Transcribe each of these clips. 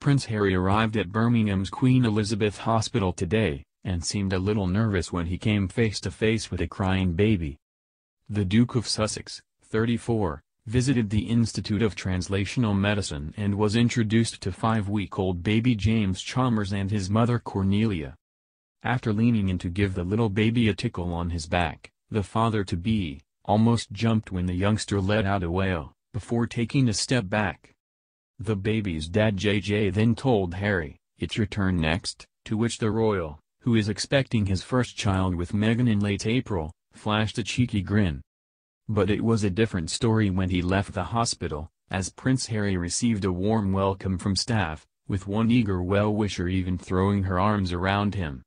Prince Harry arrived at Birmingham's Queen Elizabeth Hospital today, and seemed a little nervous when he came face to face with a crying baby. The Duke of Sussex, 34, visited the Institute of Translational Medicine and was introduced to five-week-old baby James Chalmers and his mother Cornelia. After leaning in to give the little baby a tickle on his back, the father-to-be, almost jumped when the youngster let out a wail, before taking a step back. The baby's dad JJ then told Harry, it's your turn next, to which the royal, who is expecting his first child with Meghan in late April, flashed a cheeky grin. But it was a different story when he left the hospital, as Prince Harry received a warm welcome from staff, with one eager well-wisher even throwing her arms around him.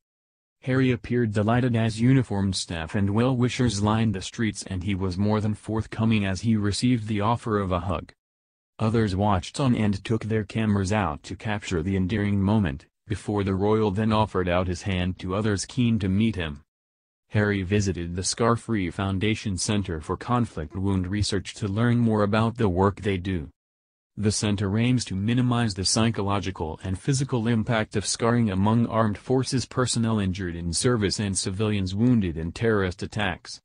Harry appeared delighted as uniformed staff and well-wishers lined the streets and he was more than forthcoming as he received the offer of a hug. Others watched on and took their cameras out to capture the endearing moment, before the royal then offered out his hand to others keen to meet him. Harry visited the Scar-Free Foundation Center for Conflict Wound Research to learn more about the work they do. The center aims to minimize the psychological and physical impact of scarring among armed forces personnel injured in service and civilians wounded in terrorist attacks.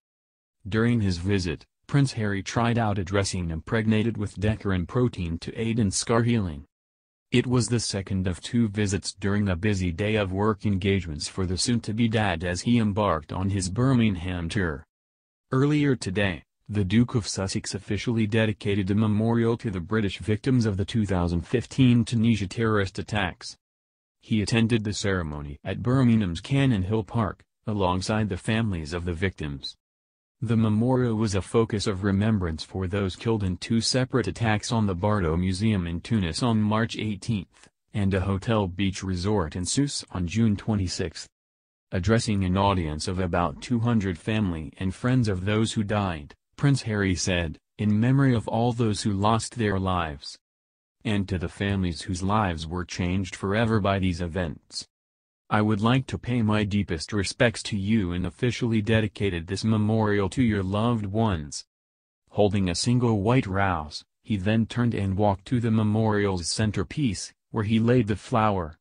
During his visit, Prince Harry tried out a dressing impregnated with Decorin protein to aid in scar healing. It was the second of two visits during a busy day of work engagements for the soon-to-be dad as he embarked on his Birmingham tour. Earlier today, the Duke of Sussex officially dedicated a memorial to the British victims of the 2015 Tunisia terrorist attacks. He attended the ceremony at Birmingham's Cannon Hill Park, alongside the families of the victims. The memorial was a focus of remembrance for those killed in two separate attacks on the Bardo Museum in Tunis on March 18, and a hotel beach resort in Sousse on June 26. Addressing an audience of about 200 family and friends of those who died, Prince Harry said, in memory of all those who lost their lives. And to the families whose lives were changed forever by these events. I would like to pay my deepest respects to you and officially dedicated this memorial to your loved ones. Holding a single white rose, he then turned and walked to the memorial's centerpiece, where he laid the flower,